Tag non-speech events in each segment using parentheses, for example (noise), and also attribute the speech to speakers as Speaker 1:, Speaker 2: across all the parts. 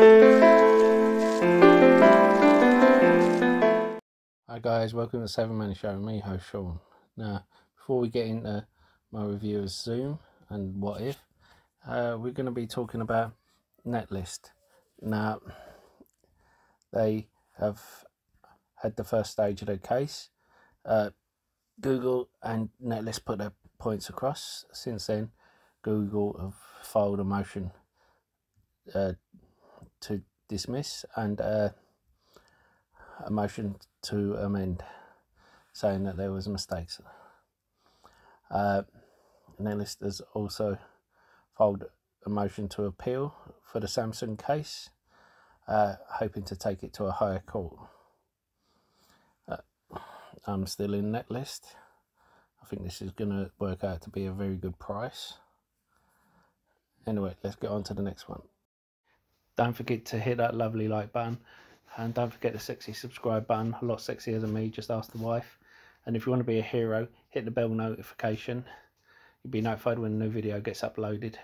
Speaker 1: Hi guys, welcome to Savvy Money Show. Me, host Sean. Now, before we get into my review of Zoom and what if, uh, we're going to be talking about Netlist. Now, they have had the first stage of their case. Uh, Google and Netlist put their points across. Since then, Google have filed a motion uh, to dismiss and uh, a motion to amend, saying that there was mistakes. Uh, Netlist has also filed a motion to appeal for the Samsung case, uh, hoping to take it to a higher court. Uh, I'm still in Netlist. I think this is going to work out to be a very good price. Anyway, let's get on to the next one. Don't forget to hit that lovely like button and don't forget the sexy subscribe button, a lot sexier than me, just ask the wife. And if you want to be a hero, hit the bell notification. You'll be notified when a new video gets uploaded.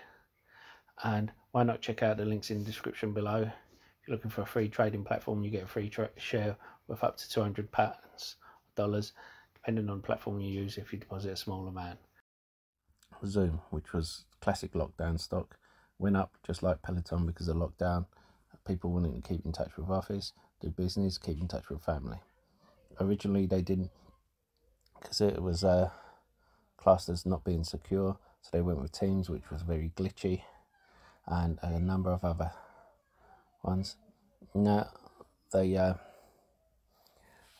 Speaker 1: And why not check out the links in the description below. If you're looking for a free trading platform, you get a free share worth up to 200 pounds dollars, depending on platform you use if you deposit a small amount. Zoom, which was classic lockdown stock, went up just like Peloton because of lockdown people wanting to keep in touch with office, do business, keep in touch with family. Originally, they didn't because it was uh, classed as not being secure, so they went with Teams, which was very glitchy, and a number of other ones. Now, they uh,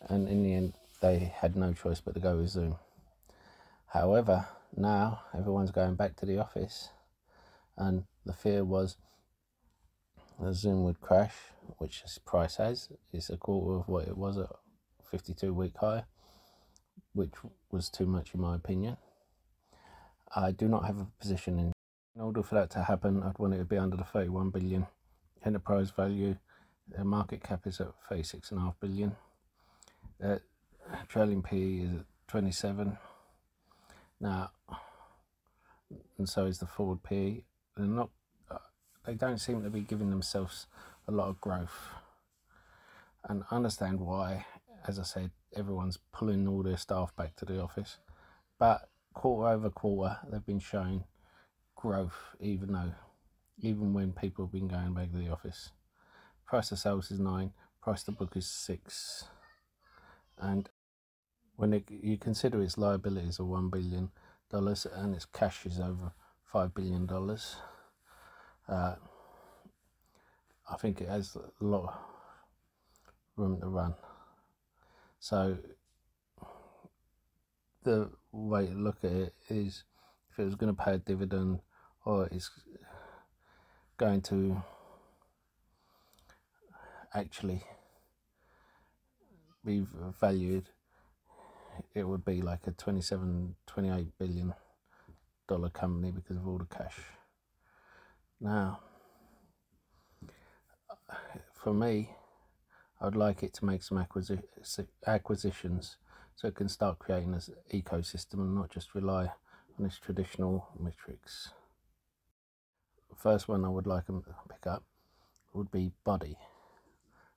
Speaker 1: and in the end, they had no choice but to go with Zoom. However, now everyone's going back to the office, and the fear was the Zoom would crash, which its price has. It's a quarter of what it was at 52 week high, which was too much in my opinion. I do not have a position in. In order for that to happen, I'd want it to be under the 31 billion enterprise value. The market cap is at 36.5 billion. The trailing PE is at 27. Now, and so is the forward PE. They're not uh, they don't seem to be giving themselves a lot of growth. And I understand why, as I said, everyone's pulling all their staff back to the office. But quarter over quarter, they've been showing growth, even though, even when people have been going back to the office. Price of sales is nine, price to book is six. And when it, you consider its liabilities are one billion dollars and its cash is over five billion dollars uh, I think it has a lot of room to run. So the way to look at it is if it was going to pay a dividend or it's going to actually be valued it would be like a 27 28 billion dollar company because of all the cash now, for me, I'd like it to make some acquisi acquisitions so it can start creating this ecosystem and not just rely on its traditional metrics. First one I would like them to pick up would be Body.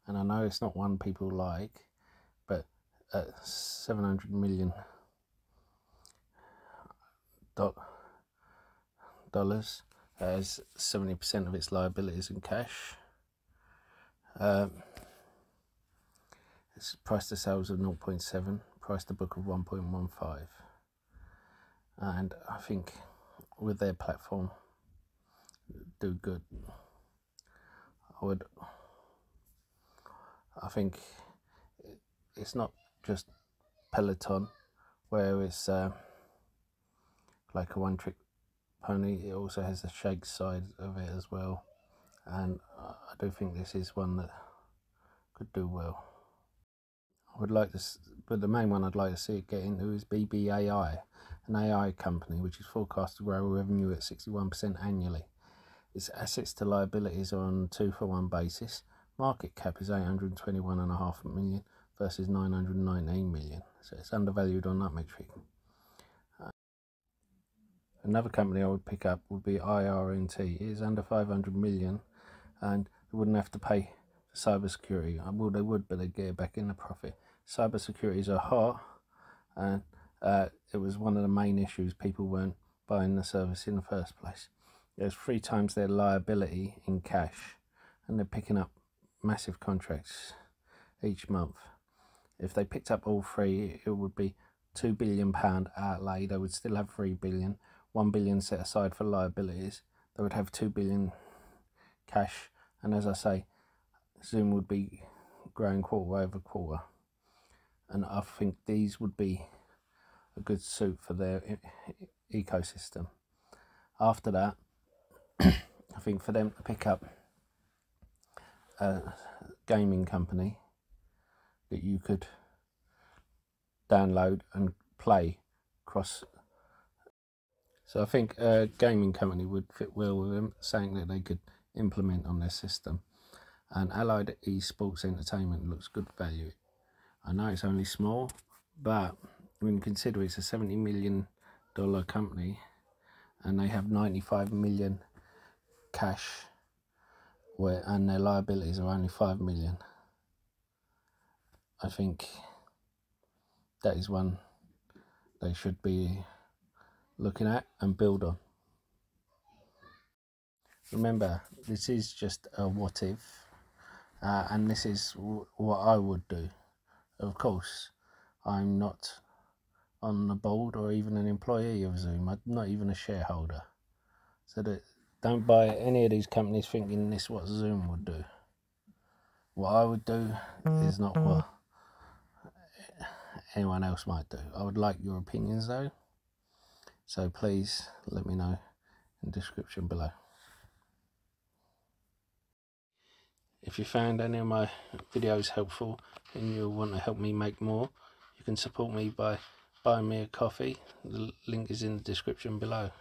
Speaker 1: And I know it's not one people like, but at 700 million dollars has 70% of its liabilities in cash. Um, it's price to sales of 0.7, price to book of 1.15. And I think with their platform, do good. I would, I think it's not just Peloton, where it's uh, like a one trick pony it also has the shake side of it as well. And I do think this is one that could do well. I would like to but the main one I'd like to see it get into is BBAI an AI company which is forecast to grow revenue at 61% annually. Its assets to liabilities are on two for one basis. Market cap is 821.5 million versus 919 million. So it's undervalued on that metric Another company I would pick up would be IRNT. It is under 500 million and they wouldn't have to pay for cyber security. Uh, well, they would, but they'd get it back in the profit. Cyber securities are hot, and uh, it was one of the main issues people weren't buying the service in the first place. There's three times their liability in cash, and they're picking up massive contracts each month. If they picked up all three, it would be two billion pound outlay. They would still have three billion, one billion set aside for liabilities. They would have two billion cash, and as I say, Zoom would be growing quarter over quarter. And I think these would be a good suit for their ecosystem. After that, (clears throat) I think for them to pick up a gaming company that you could download and play across. So I think a gaming company would fit well with them, saying that they could implement on their system. And Allied Esports Entertainment looks good value. I know it's only small, but when you consider it's a 70 million dollar company and they have 95 million cash where and their liabilities are only 5 million I think that is one they should be looking at and build on remember this is just a what if uh, and this is what I would do of course I'm not on the board or even an employee of Zoom. I'm not even a shareholder. So that don't buy any of these companies thinking this what Zoom would do. What I would do is not what anyone else might do. I would like your opinions though. So please let me know in the description below. If you found any of my videos helpful and you want to help me make more, you can support me by buying me a coffee. The link is in the description below.